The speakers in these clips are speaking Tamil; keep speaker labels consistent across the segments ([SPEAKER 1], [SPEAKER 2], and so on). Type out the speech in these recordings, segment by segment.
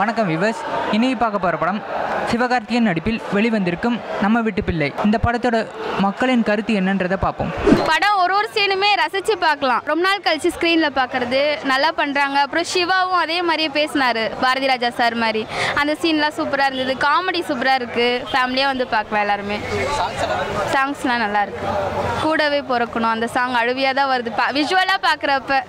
[SPEAKER 1] வணக்கம் விவஸ் இன்னைக்கு பார்க்க போகிற படம் சிவகார்த்திகேயன் நடிப்பில் வெளிவந்திருக்கும் நம்ம வீட்டு பிள்ளை. இந்த படத்தோட மக்களின் கருத்து என்னன்றதை பார்ப்போம்.
[SPEAKER 2] படம் ஒரு ஒரு சீனுமே ரசித்து பார்க்கலாம். ரொம்ப நாள் கழிச்சு ஸ்க்ரீனில் பார்க்குறது நல்லா பண்ணுறாங்க அப்புறம் சிவாவும் அதே மாதிரியே பேசினார் பாரதி ராஜா சார் மாதிரி. அந்த சீன்லாம் சூப்பராக இருந்தது. காமெடி சூப்பராக இருக்குது ஃபேமிலியாக வந்து பார்க்கலாம் எல்லாருமே. சாங்ஸ்லாம் நல்லா இருக்கு. கூடவே பிறக்கணும். அந்த சாங் அழுவியாக தான் வருது. பா விஷுவலாக பார்க்குறப்ப.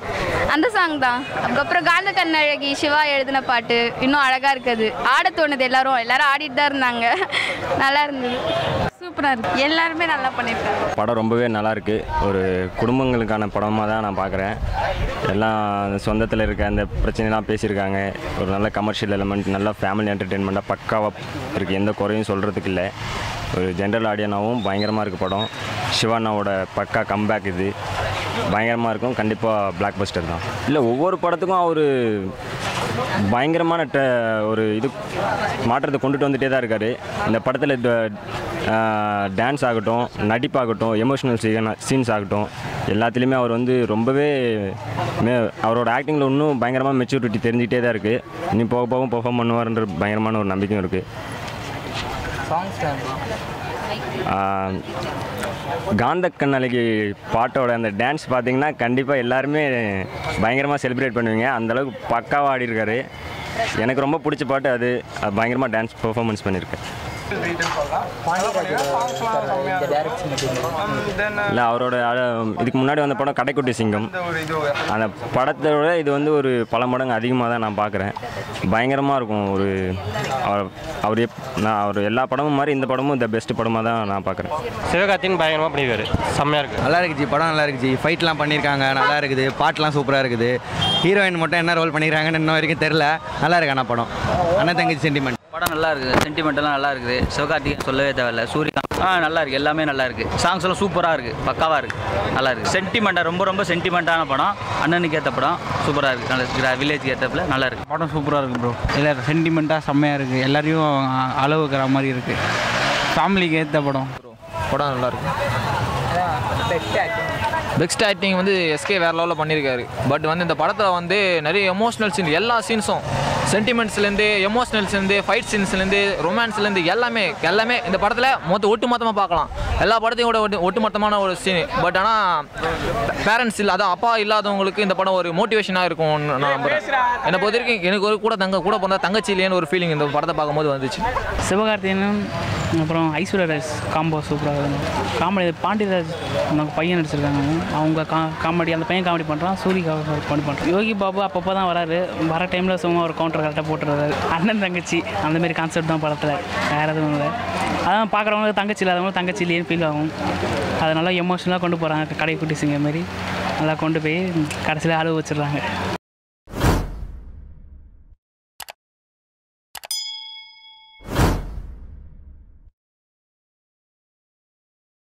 [SPEAKER 2] அந்த சாங் தான். அதுக்கப்புறம் காந்த கண்ணழகி சிவா எழுதின பாட்டு. இன்னும் அழகாக இருக்குது. ஆட தோணுது எல்லாரும். எல்லாரும் ஆடிட்டு தான் இருந்தாங்க. நல்லா இருந்தது. சூப்பராக இருக்கு. எல்லாருமே நல்லா பண்ணியிருக்காங்க
[SPEAKER 3] படம் ரொம்பவே நல்லா இருக்கு. ஒரு குடும்பங்களுக்கான படமாக தான் நான் பார்க்குறேன் எல்லாம் சொந்தத்தில் இருக்க அந்த பிரச்சனைலாம் பேசியிருக்காங்க. ஒரு நல்ல கமர்ஷியல் எலமெண்ட் நல்ல ஃபேமிலி என்டர்டெயின்மெண்ட்டாக பக்காவாக இருக்குது எந்த குறையும் சொல்கிறதுக்கு இல்லை. ஒரு ஜென்ரல் ஆடியனாகவும் பயங்கரமாக இருக்குது படம். சிவானாவோட பக்கா கம்பேக் இது. பயங்கரமாக இருக்கும். கண்டிப்பாக பிளாக் பஸ்டர் தான். இல்லை ஒவ்வொரு படத்துக்கும் அவர் பயங்கரமான ட ஒரு இது மாற்றத்தை கொண்டுட்டு வந்துட்டே தான் இருக்கார். இந்த படத்தில் டான்ஸ் ஆகட்டும் நடிப்பாகட்டும் எமோஷனல் சீன் சீன்ஸ் ஆகட்டும் எல்லாத்துலேயுமே அவர் வந்து ரொம்பவே மே அவரோட ஆக்டிங்கில் இன்னும் பயங்கரமாக மெச்சூரிட்டி தெரிஞ்சுக்கிட்டே தான் இருக்குது இனி போக போகவும் பெர்ஃபார்ம் பண்ணுவார்ன்ற பயங்கரமான ஒரு நம்பிக்கையும் இருக்குது காந்த கண்ணழகி பாட்டோட அந்த டான்ஸ் பார்த்தீங்கன்னா கண்டிப்பாக எல்லாருமே பயங்கரமாக செலிப்ரேட் பண்ணுவீங்க. அந்தளவுக்கு பக்காவாக ஆடிருக்காரு எனக்கு ரொம்ப பிடிச்ச பாட்டு அது. அது பயங்கரமாக டான்ஸ் பெர்ஃபார்மன்ஸ் பண்ணியிருக்கேன். இல்லை அவரோட இதுக்கு முன்னாடி வந்த படம் கடைக்குட்டி சிங்கம். அந்த படத்தோட இது வந்து ஒரு பல மடங்கு அதிகமாக தான் நான் பார்க்குறேன். பயங்கரமாக இருக்கும் ஒரு அவர் அவர் எப் நான் அவர் எல்லா படமும் மாதிரி இந்த படமும் த பெஸ்ட் படமாக தான் நான் பார்க்குறேன்.
[SPEAKER 4] சிவகார்த்தின் பயங்கரமாக பண்ணியிருக்காரு செம்மையாக இருக்குது
[SPEAKER 5] நல்லா இருக்கு ஜி படம் நல்லா இருக்கு ஜி. ஃபைட்லாம் பண்ணியிருக்காங்க நல்லா இருக்குது. பாட்டுலாம் சூப்பராக இருக்குது. ஹீரோயின் மட்டும் என்ன ரோல் பண்ணியிருக்காங்கன்னு இன்ன வரைக்கும் தெரில நல்லா இருக்கு ஆனால் படம். அண்ணன் தங்கச்சி சென்டிமெண்ட்
[SPEAKER 6] படம் நல்லா இருக்குது. சென்டிமெண்டெல்லாம் நல்லா இருக்குது. சிவகார்த்திகேயன் சொல்லவே தேவையில்ல. சூரியகாந்த் ஆ நல்லா இருக்குது எல்லாமே நல்லா இருக்குது சாங்ஸ் எல்லாம் சூப்பராக இருக்குது பக்காவாக இருக்குது நல்லா இருக்குது சென்டிமெண்ட்டாக ரொம்ப ரொம்ப சென்டிமெண்ட்டான படம். அண்ணனுக்கு ஏற்ற படம். சூப்பராக இருக்குது நல்ல வில்லேஜ்க்கு ஏற்றப்பில் நல்லா இருக்குது
[SPEAKER 7] படம் சூப்பராக இருக்குது ப்ரோ இல்லை சென்டிமெண்ட்டாக செம்மையாக இருக்குது எல்லாரையும் அளவு வைக்கிற மாதிரி இருக்குது ஃபேமிலிக்கு ஏற்ற படம்.
[SPEAKER 8] படம் நல்லா இருக்கு. பெஸ்ட் ஆக்டிங் வந்து எஸ்கே வேற லெவலில் பண்ணியிருக்காரு பட் வந்து இந்த படத்தில் வந்து நிறைய எமோஷனல் சீன் எல்லா சீன்ஸும் சென்டிமெண்ட்ஸ்லேருந்து எமோஷனல்ஸ்லேருந்து ஃபைட் சீன்ஸ்லேருந்து ரொமான்ஸ்லேருந்து எல்லாமே எல்லாமே இந்த படத்தில் மொத்த ஒட்டு மொத்தமாக பார்க்கலாம். எல்லா படத்தையும் கூட ஒட்டு ஒட்டுமொத்தமான ஒரு சீன் பட் ஆனால் பேரண்ட்ஸ் இல்லை அதான் அப்பா இல்லாதவங்களுக்கு இந்த படம் ஒரு மோட்டிவேஷனாக இருக்கும்னு நான் நம்புறேன். என்னை பொறுத்த வரைக்கும் எனக்கு ஒரு கூட தங்க கூட பிறந்த தங்கச்சி இல்லையேன்னு ஒரு ஃபீலிங் இந்த படத்தை பார்க்கும்போது வந்துச்சு.
[SPEAKER 7] சிவகார்த்திகேயனும் அப்புறம் ஐஸ்வர்யா ராஜ் காம்போ சூப்பராக இருக்கும் காமெடி பாண்டியராஜ் அவங்க பையன் நடிச்சிருக்காங்க. அவங்க கா காமெடி அந்த பையன் காமெடி பண்ணுறான் சூரிய காமெடி பண்ணுறான் யோகி பாபு அப்பப்போ தான் வராரு. வர டைமில் சும்மா ஒரு கவுண்டர் கரெக்டாக போட்டுருவாரு அண்ணன் தங்கச்சி அந்த மாதிரி கான்செப்ட் தான் படத்தில். வேறு எதுவும் இல்லை. அதான் பார்க்குறவங்களுக்கு தங்கச்சி இல்லாதவங்களும் தங்கச்சி இல்லையேன்னு ஃபீல் ஆகும். அதை நல்லா எமோஷனலாக கொண்டு போகிறாங்க கடைக்குட்டி சிங்க மாதிரி நல்லா கொண்டு போய் கடைசியில் அழுவ வச்சிடுறாங்க.